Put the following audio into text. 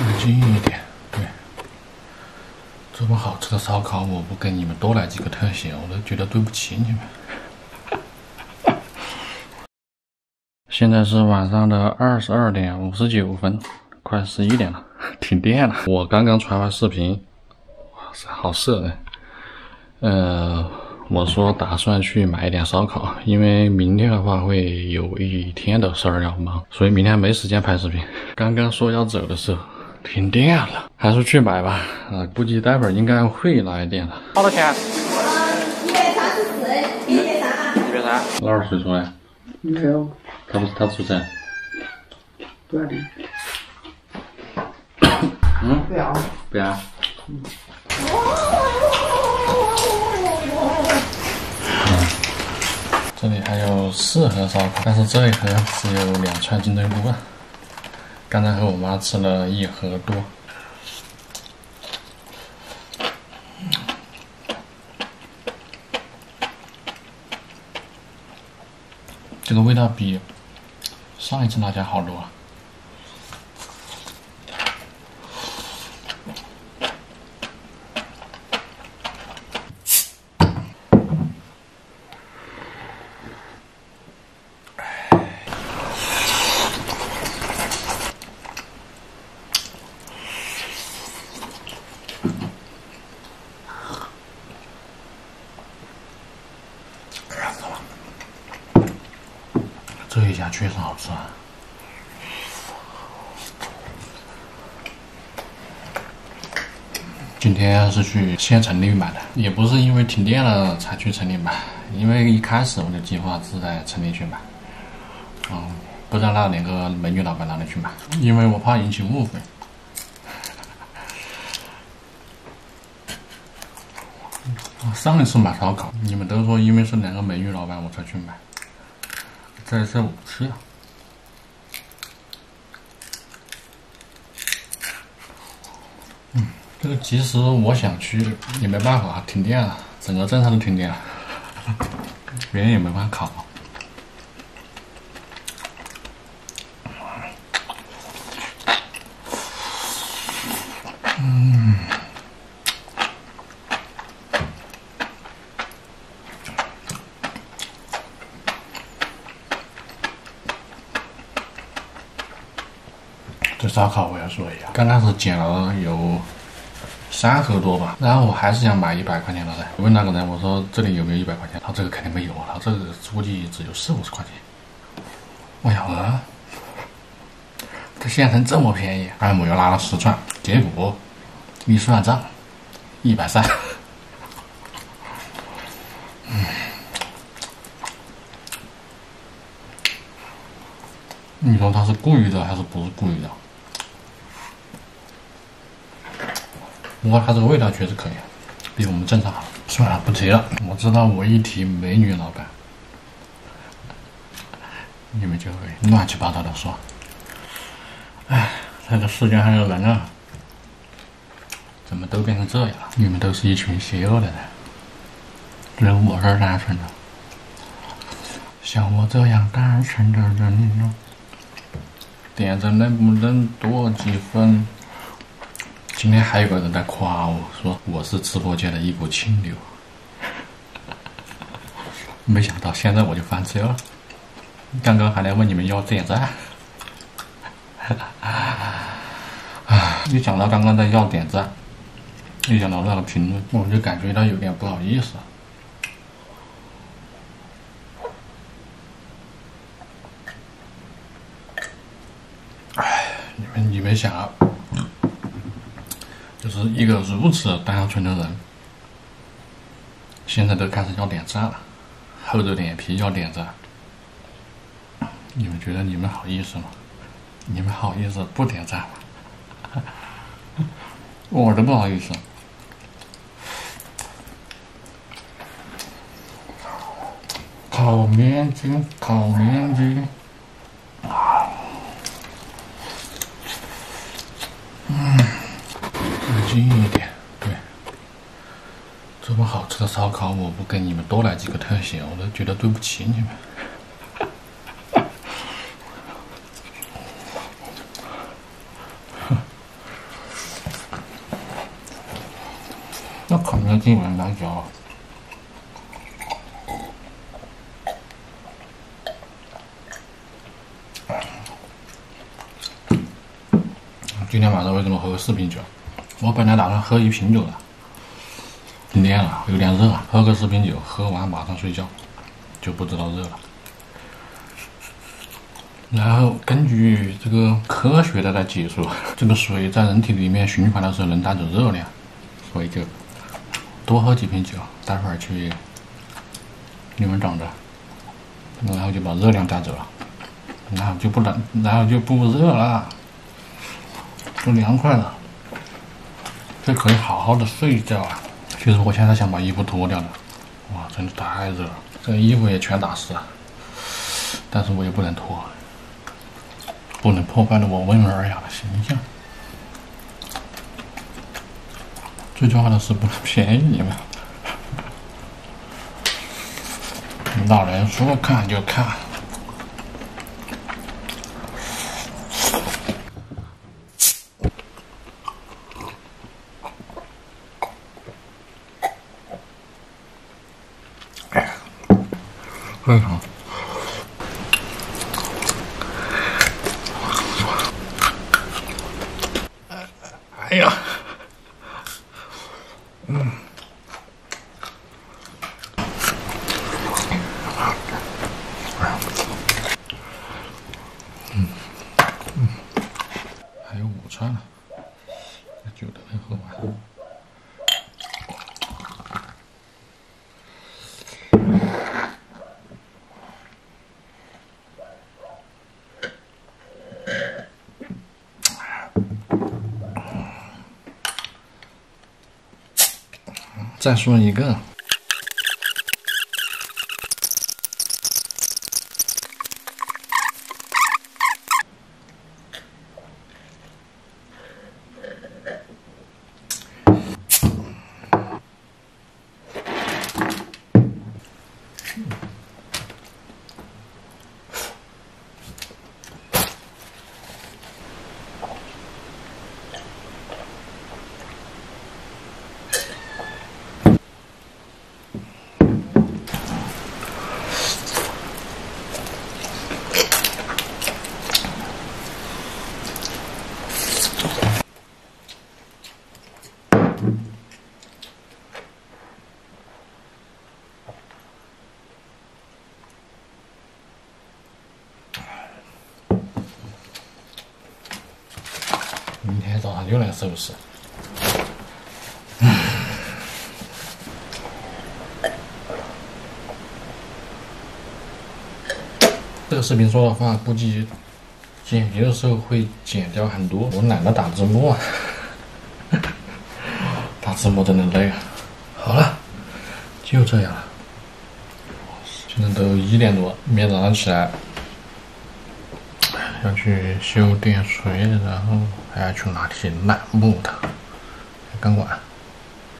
冷静一点，对。这么好吃的烧烤，我不给你们多来几个特写，我都觉得对不起你们。现在是晚上的二十二点五十九分，快十一点了，停电了。我刚刚传完视频，哇塞，好色的。呃，我说打算去买一点烧烤，因为明天的话会有一天的事儿要忙，所以明天没时间拍视频。刚刚说要走的时候。停电了，还是去买吧。啊，估计待会儿应该会来电了。多少钱？一百三十四，一百三。一百三。老二谁说的？没有。他不是他出噻。不要的。嗯？不要。不要。嗯。这里还有四盒烧烤，但是这一盒只有两串金针菇啊。刚才和我妈吃了一盒多，这个味道比上一次那家好多了。这一家确实好吃啊！今天是去县城里买的，也不是因为停电了才去城里买，因为一开始我的计划是在城里去买，嗯，不知道那两个美女老板哪里去买，因为我怕引起误会。上一次买烧烤，你们都说因为是两个美女老板我才去买。这是武器啊！嗯，这个即使我想去也没办法，停电了，整个镇上都停电了，别 人也没法烤。这烧烤我要说一下，刚开始捡了有三盒多吧，然后我还是想买一百块钱的噻。问那个人，我说这里有没有一百块钱？他这个肯定没有啊，他这个估计只有四五十块钱。我想啊！这县城这么便宜，然后我又拿了十串，结果一算账，一百三。你说他是故意的还是不是故意的？不过它这个味道确实可以，比我们正常好。算了，不提了。我知道我一提美女老板，你们就会乱七八糟的说。哎，这个世界上有人啊，怎么都变成这样？你们都是一群邪恶的人，只有我是单纯的。像我这样单纯的人呢，点赞能不能多几分？今天还有个人在夸我说我是直播间的一股清流，没想到现在我就翻车了。刚刚还来问你们要点赞，啊！一想到刚刚在要点赞，一想到那个评论，我就感觉到有点不好意思。哎，你们你们想啊？就是一个如此单纯的人，现在都开始要点赞了，厚着脸皮要点赞，你们觉得你们好意思吗？你们好意思不点赞吗？我都不好意思。烤面筋，烤面筋。近一点，对。这么好吃的烧烤，我不给你们多来几个特写，我都觉得对不起你们。那肯定进不来酒。今天晚上为什么喝四瓶酒？我本来打算喝一瓶酒的，停电了，有点热，喝个四瓶酒，喝完马上睡觉，就不知道热了。然后根据这个科学的来解说，这个水在人体里面循环的时候能带走热量，所以就多喝几瓶酒，待会儿去你们等着，然后就把热量带走了，然后就不冷，然后就不热了。都凉快了，这可以好好的睡一觉啊！其实我现在想把衣服脱掉了，哇，真的太热了，这衣服也全打湿了，但是我也不能脱，不能破坏了我温文尔雅的形象。最重要的是不能便宜你们，老人说看就看。非常。哎呀，嗯，嗯，嗯，还有午餐呢，酒都没喝完。再说一个。明天早上又来收拾。这个视频说的话，估计剪辑的时候会剪掉很多。我懒得打字幕啊，打字幕真的累啊。好了，就这样了。现在都一点多，明天早上起来。要去修电锤，然后还要去拿些烂木头，钢管。